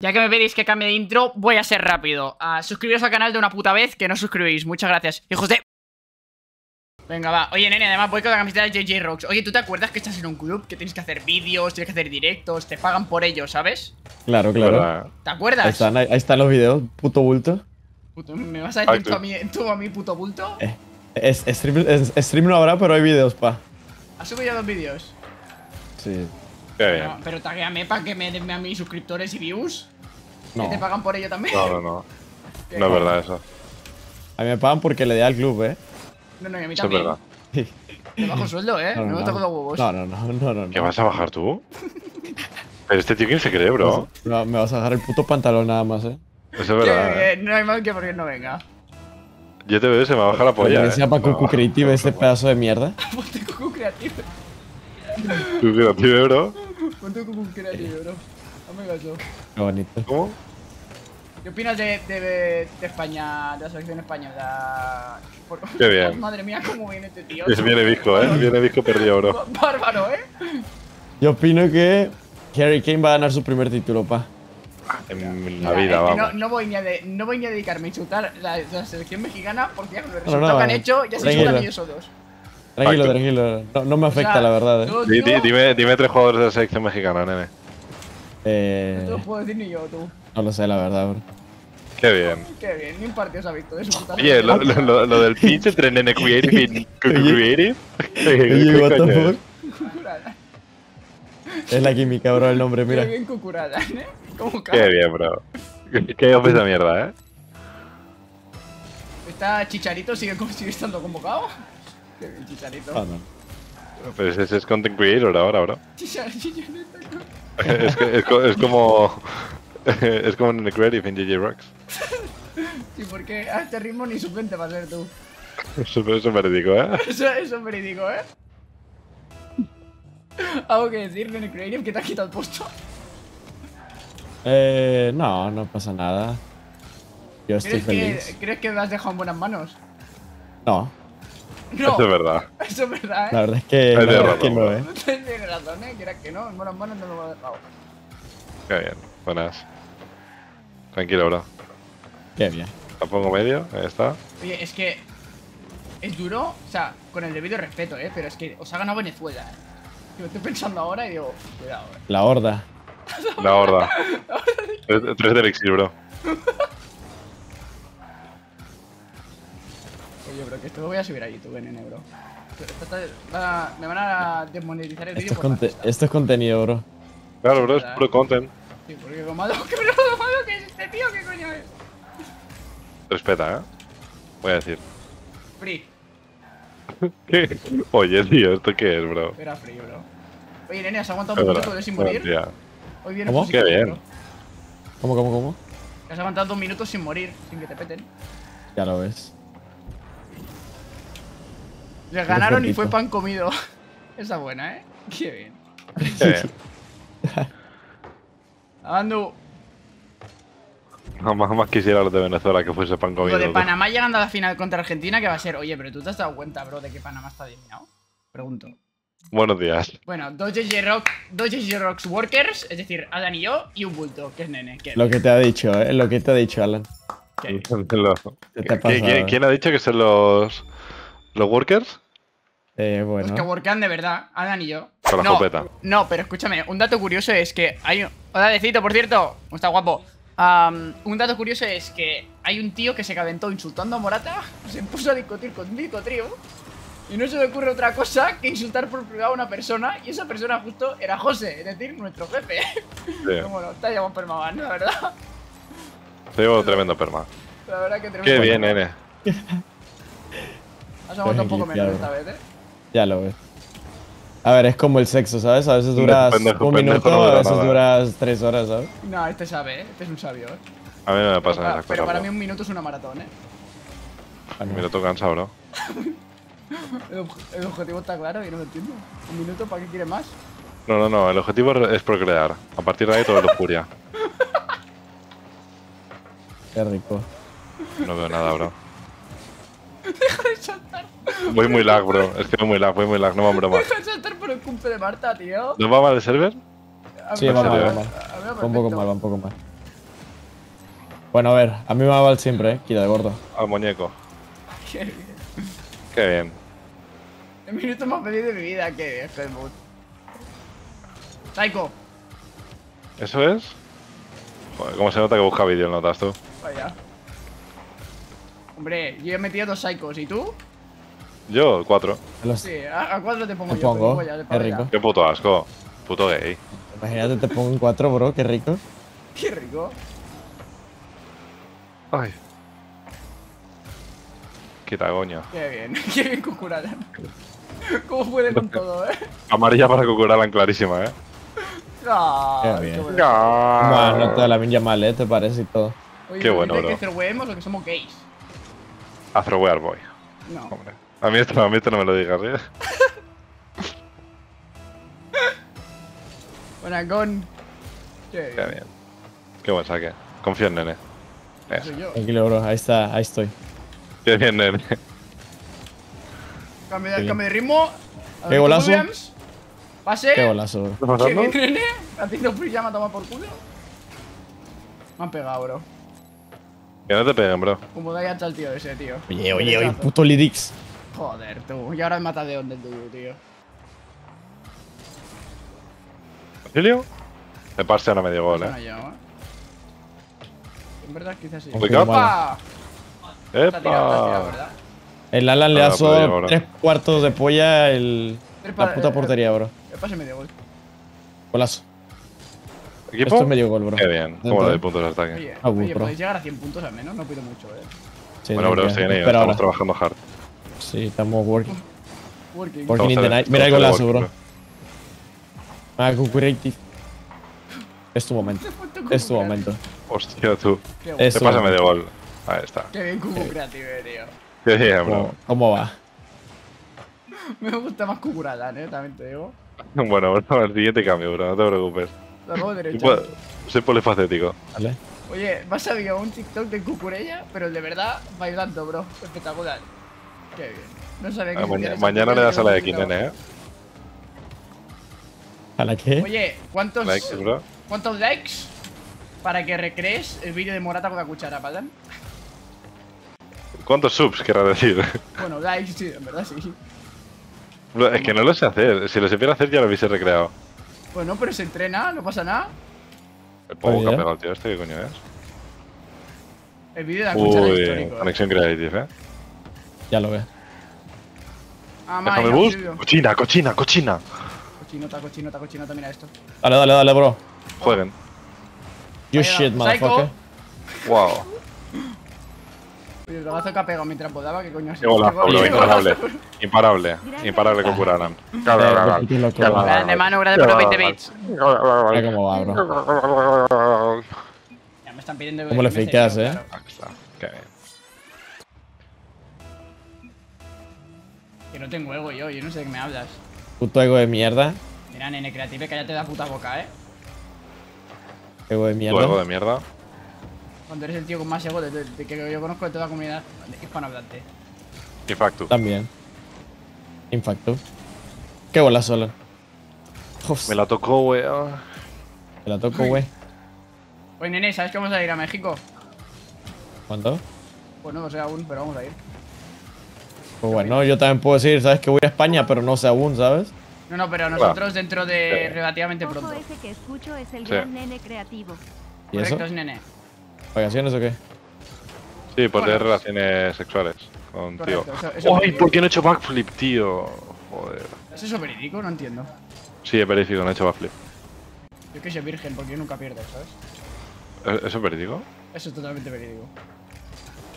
Ya que me pedís que cambie de intro, voy a ser rápido. Ah, suscribiros al canal de una puta vez que no suscribís. Muchas gracias. Hijos de... Venga, va. Oye, nene, además voy con la camiseta de JJ Rocks. Oye, ¿tú te acuerdas que estás en un club? Que tienes que hacer vídeos, tienes que hacer directos, te pagan por ello, ¿sabes? Claro, claro. ¿Te Ahí acuerdas? están, ahí, ahí están los videos, puto bulto. Puto, ¿Me vas a decir Ay, tú tú. a, mí, tú a mí, puto bulto? Eh, es, stream, es- stream no habrá, pero hay videos, pa. ¿Has subido dos vídeos? Sí. Qué. No, pero taguéame para que me den a mis suscriptores y views. No. ¿Que te pagan por ello también? No, no, no. ¿Qué? No es verdad eso. A mí me pagan porque le dé al club, eh. No, no, y a mí Eso es también. verdad. Te bajo sueldo, ¿eh? No, No, no, me no. toco los huevos. No, no, no, no, no. ¿Qué vas a bajar tú? Pero este tío, ¿quién se cree, bro? No, me vas a dejar el puto pantalón nada más, eh. Eso es Que, verdad. ¿eh? eh, no hay mal que porque no venga. Yo te veo se me baja la polla. que eh. sea para No, Cucu Creative este pedazo de mierda. Ponte cucu creativo. Tú que lo bro. Ponte cucu creativo, bro. Hazme caso. Qué bonito. ¿Cómo? ¿Qué opinas de, de, de España, de la selección española? Por- Qué bien. Madre mía, cómo viene este tío. Es viene visco, eh. Viene visco perdido, bro. Bárbaro, ¿eh? Yo opino que Harry Kane va a ganar su primer título, pa. En la Mira, vida, vamos. No, no, voy ni a de- no voy ni a dedicarme a insultar la, la selección mexicana porque ya con los No, resultados no, que han hecho ya se insultan ellos solos. Tranquilo, Facto. tranquilo. No, no me O afecta, sea, la verdad, eh. yo dime, dime tres jugadores de la selección mexicana, nene. No te Eh. lo puedo decir ni yo, tú. No lo sé, la verdad, bro. Qué bien. Qué bien, ni un partido se ha visto puta Oye, lo, lo, lo, lo del pinche entre Nene Creative y Creative. Oye, what the fuck? Cucurada. Es la química, bro, el nombre, Qué mira. bien cucurada, ¿eh? ¿Cómo Qué bien, bro. Qué- Qué ofensa esa mierda, eh. ¿Está Chicharito? ¿Sigue, sigue estando convocado? Chicharito. Ah, no. Pero ese ese es content creator ahora, bro. Chichar- Chicharito. Es, que- es, es como. Es como Nene Creative en GG Rocks. Sí, porque a este ritmo ni suplente va a ser tú. Eso, eso es verídico, eh. Eso, eso es verídico, ¿eh? ¿Algo que decir, Nene Creative, que te has quitado el puesto? Eh, no, no pasa nada. Yo estoy ¿Crees que, feliz. ¿Crees que me has dejado en buenas manos? No, No, Eso es verdad. eso es verdad, la ¿eh? verdad es que, la Tienes verdad es razón, que no, eh. Tienes razón, ¿eh? Quieras que no, en buenas manos no me lo has dejado. Qué bien. Buenas. Tranquilo, bro. Qué bien. La pongo medio. Ahí está. Oye, es que es duro, o sea, con el debido respeto, ¿eh? Pero es que os ha ganado Venezuela, ¿eh? Yo estoy pensando ahora y digo, cuidado, ¿eh? La horda. La horda. Tres tres de elixir, bro. lo voy a subir a YouTube, nene, bro. Esto está- va- me van a desmonetizar el Esto vídeo es, por esto es contenido, bro. Claro, bro, es puro content. Sí, porque lo malo, que lo malo que es este tío, ¿qué coño es? Respeta, eh. Voy a decir. Free, ¿Qué? Oye, tío, ¿esto qué es, bro? era free, bro. Oye, nene, ¿has aguantado un minuto de sin morir? tía. Hoy viene ¿Cómo? físico, Qué bien. bro. ¿Cómo, cómo, cómo? Has aguantado dos minutos sin morir, sin que te peten. Ya lo ves. Les ganaron y fue pan comido. Esa buena, ¿eh? Qué bien. Qué bien. Andu, No, más, más quisiera los de Venezuela que fuese pan comido. lo de tú. Panamá llegando a la final contra Argentina, que va a ser? Oye, pero tú te has dado cuenta, bro, de que Panamá está eliminado. Pregunto. Buenos días. Bueno, dos GG Rock, dos GG Rocks Workers, es decir, Alan y yo, y un bulto, que es nene. Que, Lo que te ha dicho, eh. Lo que te ha dicho, Alan. ¿Qué te ha ¿Qui- pasado? ¿Quién, quién ha dicho que son los. Los workers? Eh, los que bueno. workean de verdad, Alan y yo. Con la no, escopeta. No, pero escúchame, un dato curioso es que hay un... Hola, Decito, por cierto, ¿cómo está guapo? Am, un dato curioso es que hay un tío que se calentó insultando a Morata, se puso a discutir con Nico Trio y no se le ocurre otra cosa que insultar por privado a una persona y esa persona justo era José, es decir, nuestro jefe. Sí. Bueno, está llamado Permaban, la verdad. Llevo tremendo perma. La verdad que tenemos Qué bien, nene. Has aguantado un poco menos esta vez, ¿eh? Ya lo ves. A ver, es como el sexo, ¿sabes? A veces duras Pendejo, un pendejo minuto, no a veces nada. duras tres horas, ¿sabes? No, este sabe, ¿eh? Este es un sabio, ¿eh? A mí no me para, esas pero para bro. mí un minuto es una maratón, ¿eh? Bueno, Me lo toco cansado, bro. El, obj- el objetivo está claro y no lo entiendo. ¿Un minuto para qué quiere más? No, no, no. El objetivo es procrear. A partir de ahí todo es lujuria. qué rico. No veo nada, bro. Deja de. Voy muy lag, bro. Es que voy muy lag, voy muy lag. No me broma. Deja de saltar por el cumple de Marta, tío. ¿No va mal el server? Sí, va mal, va mal. un poco mal, va un poco mal. Bueno, a ver, a mí me va mal siempre, eh. Quita de gordo. Al muñeco. Qué bien. Qué bien. El minuto más feliz de mi vida, qué bien, Helmut. Psycho. ¿Eso es? Joder, ¿Cómo se nota que busca vídeo, notas tú? Vaya. Hombre, yo he metido dos psychos, ¿y tú? Yo, cuatro. Los- Sí, a, a cuatro te pongo Te yo. pongo, ya, qué rico. Qué puto asco. Puto gay. Imagínate, te pongo en cuatro, bro, qué rico. Qué rico. Ay. Quita coño. Qué bien, qué bien Kukuratan. ¿Cómo puede con todo, eh? Amarilla para Kukuralan clarísima, eh. Ah, Qué bien. bueno. Bueno, no te la ninja mal, eh, te parece y todo. Oye, Qué ¿nos bueno, bro. que o que somos gays? A boy. No. Hombre. A mí esto, a mí esto no me lo digas, ¿eh? Con. Qué bien. Qué buen saque. Confío en nene. Eso. Tranquilo, bro, ahí está, ahí estoy. Qué bien, nene. Cambio de, bien. cambio de ritmo. A Qué golazo. Williams. Pase. Qué golazo, bro. Qué bien, nene. Haciendo free llama, toma por culo. Me han pegado, bro. Que no te peguen, bro. Como da ya el tío ese, tío. Oye, oye, oye, puto Lidix. Joder, tú. Y ahora me mata de donde el tuyo, tío. ¿Auxilio? De parse a medio gol, eh. yo, ¿eh? En verdad, quizás sí. ¡Opa! Está tirado, tirado, ¡Epa! ¿verdad? El Alan le da solo tres cuartos de polla el, la puta portería, bro. El pase medio gol. Golazo. ¿Equipo? Esto es medio gol, bro. Qué bien. ¿Cómo le doy puntos de ataque? Oye, Ah, oye bro. podéis llegar a 100 puntos al menos, no pido mucho, eh. Sí, Bueno, bro, que- estoy en ello. espera Estamos ahora. trabajando hard. Sí, estamos working. Working. Working in the night. Mira el golazo, bro. Ah, Cucuractive. Es tu momento. Es tu momento. Hostia, tú. Te Eso. pasa medio gol. Ahí está. qué bien Cucu Creative, tío. Qué bien, bro. ¿Cómo, cómo va? Me gusta más Cucuratan, eh, también te digo. Bueno, bro, el siguiente cambio, bro. No te preocupes. La derecha. Soy polifacético. ¿Vale? Oye, me ha salido un TikTok de Cucurella, pero el de verdad bailando, bro. Espectacular. Qué bien. No sabía que Ah, maña- mañana le das a la de Kinene, eh. ¿A la qué? Oye, ¿cuántos, Likes, bro. ¿cuántos likes para que recrees el vídeo de Morata con la cuchara, ¿vale? ¿Cuántos subs querrá decir? Bueno, likes, sí, en verdad sí. Bro, es que no lo sé hacer. Si lo supiera hacer ya lo hubiese recreado. Bueno, pero se entrena, no pasa nada. El poco que ha pegado el tío este, ¿qué coño es? El vídeo de la cuchara Uy, histórico. eh. conexión creative, eh. Ya lo veo. Ah, Déjame auxilio. Cochina, cochina, cochina. Cochinota, cochinota, cochinota, mira esto. Dale, dale, dale, bro. Jueguen. You Vaya, shit, motherfucker. Wow. Oye, el golazo que ha pegado mientras podaba, ¿qué coño ha sido? Imparable. Imparable. Imparable con Kuranan. Eh, que. Grande, Manu, gracias por los 20 bits. Mira cómo va, bro. Ya me están pidiendo ¿Cómo le que serio, eh? Tengo ego yo, yo no sé de qué me hablas. Puto ego de mierda. Mira, nene creative, cállate la puta boca, eh. Ego de mierda. de mierda. Cuando eres el tío con más ego de, de- de que yo conozco de toda la comunidad hispanohablante. Y factu. También. Infacto. Qué golazo, Alan. Uf, Me la tocó, wey. ah. me la toco, güey. Oye, nene, ¿sabes que vamos a ir a México? ¿Cuándo? Pues no lo sé aún, pero vamos a ir. Pues bueno, yo también puedo decir, sabes que voy a España, pero no sé aún, ¿sabes? No, no, pero nosotros dentro de relativamente Ojo, pronto. ese que escucho es el Sí. gran nene creativo. ¿Y eso? Es nene. ¿Vacaciones o qué? Sí, por Bueno. tener relaciones sexuales con tío. Correcto, eso, eso ¡Ay, por qué no he hecho backflip, tío! Joder. ¿Es eso verídico? No entiendo. Sí, es verídico, no he hecho backflip. Yo que soy virgen, porque yo nunca pierdo, ¿sabes? ¿E- ¿Eso es verídico? Eso es totalmente verídico.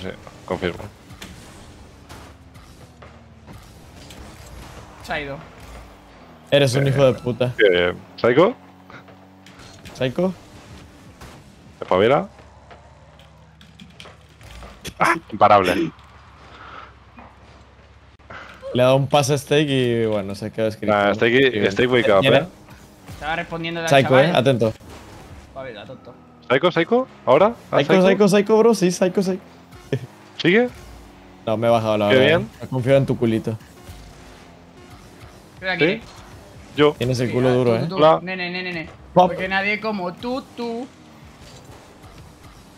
Sí, confirmo. Se ha ido. Eres un hijo de puta. Eh, ¿Psycho? ¿Psycho? ¿Espabila? ¡Ah! Imparable. Le ha dado un pase a Steak y bueno, se quedó escrito. Nah, steak, steak wake up, eh. Estaba respondiendo al Psycho, chaval. eh, atento. Va ver, tonto. ¿Psycho, psycho? ¿Ahora? ¿Ah, Psycho, psycho, psycho, bro, sí, psycho, psycho. ¿Sigue? No, me he bajado la Qué verdad. bien. Confío en tu culito. Aquí. ¿Sí? Yo. Tienes el culo ah, duro, tú, eh. tú, Hola. Nene, nene, nene. Pop. Porque nadie como tú, tú.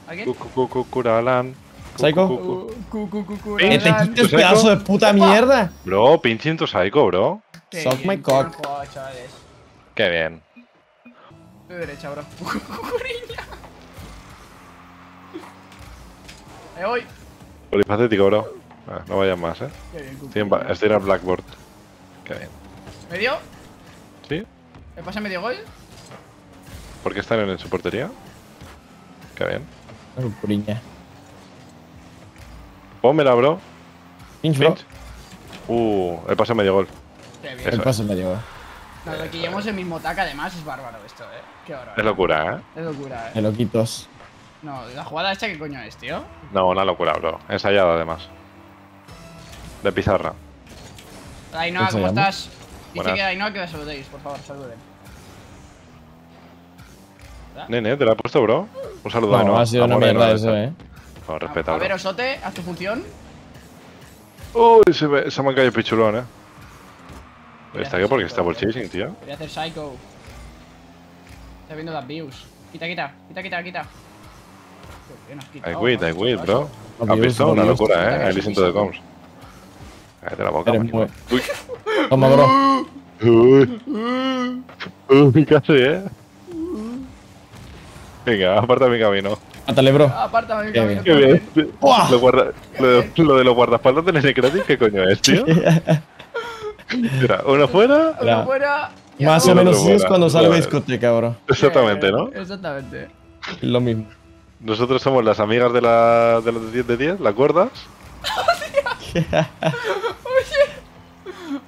¿Alguien? Cu- cu- cu- cu- Curalan. Cu- Psycho. cu- cu- Uh, cu, cu, cu, cu, ¡Que te quites, ¿Psycho? pedazo de puta mierda! Bro, pinche into psycho, bro. Qué Suck my qué cock. Qué bien. De derecha, bro. Ahí voy. Polifacético, bro. Ah, no vayan más, eh. Qué bien, Estoy en, estoy en el Blackboard. Qué bien. ¿Medio? ¿Sí? ¿Me pasa medio gol? ¿Por qué están en su portería? Qué bien. Cucuriña. Pónmela, bro. Pinch, bro. Pinch. Uh, el pase medio gol. Qué bien. Eso El es. paso me lleva. Nos lo quillemos el mismo tac, además, es bárbaro esto, eh. Qué bárbaro. Es locura, ¿eh? Es locura, De eh. loquitos. No, la jugada esta, ¿qué coño es, tío? No, una locura, bro. Ensayada, además. De pizarra. Ainhoa, ¿cómo estás? Dice Buenas. que Ainhoa que la saludéis, por favor, saluden. Nene, ¿te la he puesto, bro? Un saludo No, ¿no? ha sido una mierda ¿no? eso, eh. No, A, respeta, a bro. ver, Osote, haz tu función. Uy, se, me- se me ha caído el pichulón, eh. ¿Está aquí porque está por chasing, tío? Quería hacer Psycho. Está viendo las views. Quita, quita, quita, quita, quita. Qué I quit, ¿no? I quit, bro. No ¿Has views, visto? no Una locura, eh. the sí. comms. Cállate la boca. Toma, bro. Uy. Casi, eh. Venga, aparta mi camino. Mátale, bro. Apártame mi camino. Qué bien. Lo, guarda, lo, de- lo de los guardaespaldas de Necratic, ¿qué coño es, tío? Mira, uno fuera. Uno fuera. Más o menos es cuando salgo de Vale. discoteca, bro. Exactamente, ¿no? Eh, Exactamente. Lo mismo. Nosotros somos las amigas de la de las 10 de 10, ¿la acuerdas?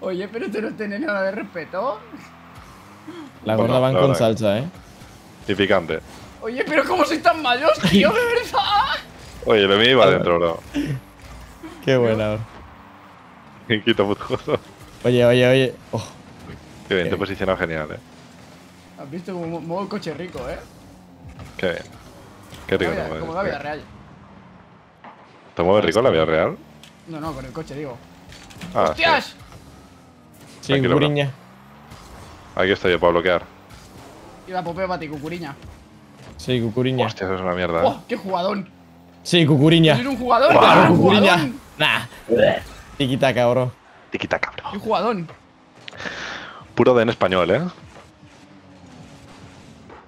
Oye, pero tú no tienes nada de respeto. La Bueno, gorda van la con salsa, eh. Y picante. Oye, pero ¿cómo sois tan malos, tío? De verdad. Oye, lo mío iba adentro, bro. Qué buena, bro. Quito puto. Oye, oye, oye. Oh, Qué bien, te he Bien. posicionado genial, eh. Has visto como modo coche rico, eh. Qué bien. Qué rico vida- mueves. como la vida real. ¿Te mueves rico en la vida real? No, no, con el coche, digo. Ah, ¡Hostias! sí, Tranquilo, bro. Cucuriña. sí. Aquí estoy yo para bloquear. Iba popeo para ti, cucuriña. Sí, Cucuriña. Hostia, eso es una mierda, eh. ¡Oh, qué jugadón! Sí, Cucuriña. ¿Sois un jugador? Claro, ¡Ah, un Cucuriña. jugadón! Nah. Tiki-taka, bro. Tiquita, cabrón. ¡Qué jugadón! Puro de en español, eh.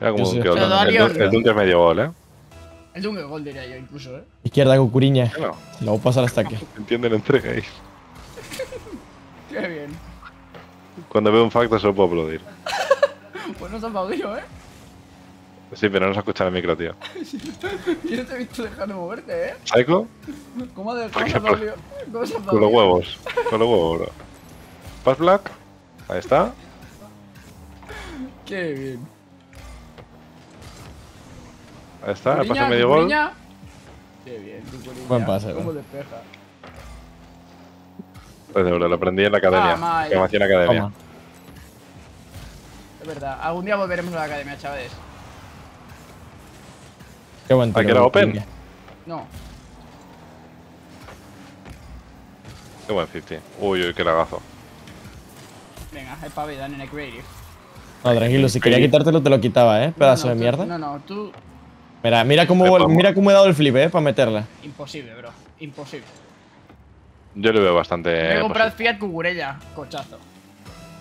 Mira como sé. que el, el, el es medio gol, eh. Es un gol, diría yo, incluso, eh. Izquierda, Cucuriña. La voy a pasar hasta aquí. entienden entre gays. Qué bien. Cuando veo un facto solo puedo aplaudir. Pues no se ha aplaudido, eh. Sí, pero no se escucha en el micro, tío. Yo no te he visto dejar de moverte, eh. ¿Psycho? ¿Cómo, de, cómo Porque se ha por- aplaudido? ¿Cómo se ha Con los huevos. Con los huevos, bro. Pass Black. Ahí está. Qué bien. Ahí está. El pase medio gol. Qué bien, Cucuriña. Buen pase, ¿Cómo despeja? Pues de verdad, lo aprendí en la academia. Ah, la academia. Toma. Es verdad. Algún día volveremos a la academia, chavales. Qué buen ¿Aquí era open? No. Qué buen 50. Uy, uy, qué lagazo. Venga, es para vida, nene creative. No, tranquilo, si quería quitártelo te lo quitaba, eh. Pedazo No, no, de tú- mierda. No, no, tú. Mira, mira cómo, mira cómo he dado el flip, eh, para meterla. Imposible, bro. Imposible. Yo le veo bastante. Voy a comprar. Fiat Cucurella. Cochazo.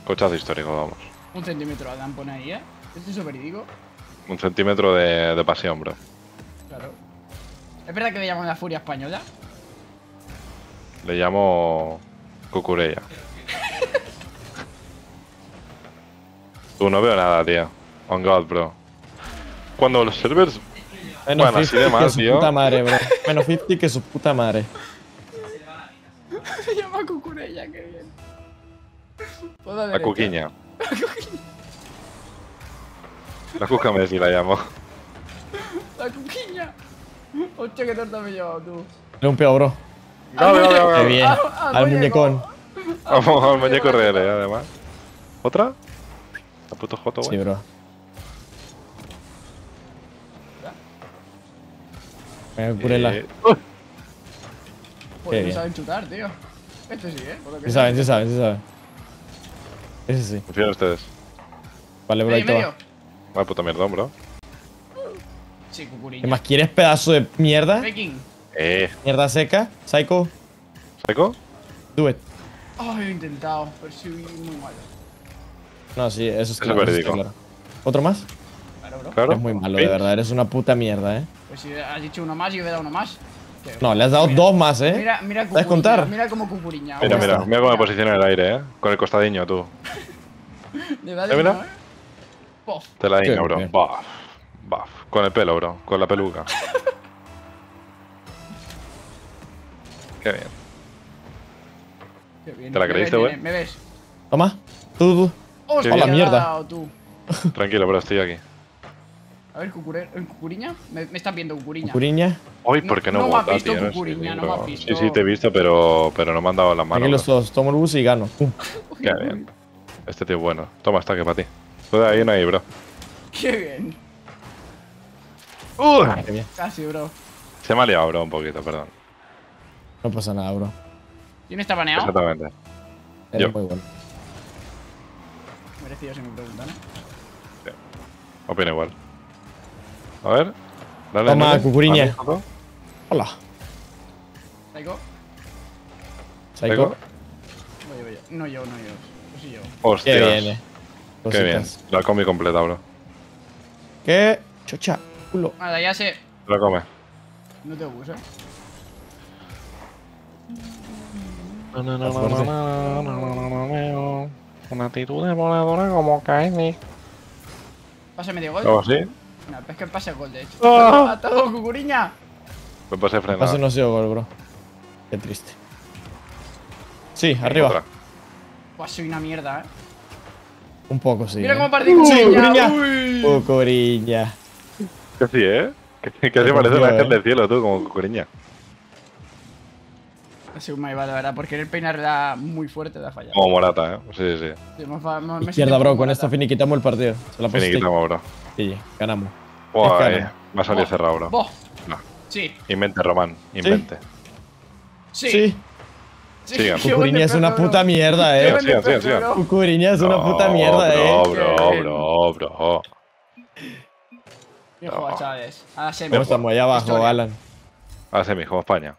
Cochazo histórico, vamos. Un centímetro Adán pone ahí, ¿eh? ¿Esto es verídico? Un centímetro de, de pasión, bro. Claro. ¿Es verdad que le llaman la furia española? Le llamo. Cucurella. Tú no veo nada, tío. On God, bro. Cuando los servers. Menos Bueno, así 50 de su tío. puta madre, bro. Menos 50 que su puta madre. Cucurella, qué bien. Toda La derecha. cuquiña. La cuca Messi la llamo. La cuquiña. Hostia, qué torta me he llevado tú. Le un peo, bro. Dale, dale, Qué dale. bien. al- al Al muñeco. muñecón. Vamos al muñeco real, eh, además. ¿Otra? La puto joto, Sí, güey. bro. Venga, Cucurella. Eh, ¡uh! Pues no bien. saben chutar, tío. Este sí, ¿eh? Sea. saben, sí saben, sí saben. Ese sí. Confío en ustedes. Vale, bro, ahí medio. toma. Vaya puta mierda, bro. Sí, ¿Qué cucuriña. más quieres, pedazo de mierda? Faking. Eh, Mierda seca. Psycho, ¿Psycho? do it. Ay, lo he intentado, pero soy muy malo. No, sí, eso es Es claro. eso claro. ¿Otro más? Claro, bro. Claro. Es muy malo, de verdad. Eres una puta mierda, eh. Pues si has dicho uno más, yo he dado uno más. No, le has dado Mira, dos más, eh. Mira, mira ¿Sabes contar? Mira como cucuriña. Mira, mira, mira cómo me posiciona en el aire, eh. Con el costadiño, tú. De verdad, Mira, mira. ¿eh? Pof. Te la digo, bro. Baf. Baf. Con el pelo, bro. Con la peluca. Qué bien. Qué bien. ¿Te la creíste, güey? ¿Me ves? Toma. Tú, tú. ¡Hostia, Hola, mierda. dado tú! Tranquilo, bro, estoy aquí. A ver, cucure- ¿en cucuriña? Me, me estás viendo cucuriña. Curiña. Uy, No- ¿por qué no, no me has visto, tío? No cucuriña, me has visto. Sí, sí, te he visto, pero, pero no me han dado las manos. Aquí los dos. Tomo el bus y gano. Pum. Qué bien. Este tío es bueno. Toma, está que para ti. Tú de ahí no ahí, bro. ¡Qué bien! Uh, Qué bien. Casi, bro. se me ha liado, bro, un poquito, perdón. No pasa nada, bro. ¿Quién está baneado? Exactamente. Eres Yo. muy bueno. Merecido si me preguntan, ¿eh? Opino igual. A ver. Dale, Toma, dale. cucuriña. Joto. Hola. ¿Psycho? Psycho. Voy, yo. No yo, no yo. Pues sí yo. Qué Hostias. bien, eh. Qué bien. La comí completa, bro. ¿Qué? Chocha. Culo. Nada, ya sé. La come. No te bus, ¿eh? Una actitud de voladora como Kaini. Pase medio gol. Algo así. No, es que pase gol, de hecho. Ah. ¡A todo, cucuriña! Me pasé Pase frenado. no ha sido gol, bro. Qué triste. Sí, arriba. Otra. Pues soy una mierda, ¿eh? Un poco, sí. Mira eh. cómo partí Uh, cucuriña. ¡Uy! Cucuriña. Que sí, ¿eh? Que, parece confío, ángel ¿eh? del cielo, tú, como cucuriña. Ha sido un maibado, la verdad. Por querer peinarla muy fuerte, te ha fallado. Como Morata, ¿eh? Sí, sí. Sí, me me- me Izquierda, bro. Con Morata. esto finiquitamos el partido. Se la. Finiquitamos, bro. Sí, ganamos. Buah, caro. eh. Me ha salido Boh. cerrado, bro. Boh. No. Sí, Invente, Román. Invente. sí. Sí. sí. Qué buen Cucuriña es una bro. puta mierda, Qué eh. Sigan, sigan, sigan. bro. Cucuriña es una puta mierda, bro, eh. Bro, Qué bro, bro. Bien jugado, chavales. A la semi. ¿Cómo estamos allá abajo, Historia. Alan? A semi, como España.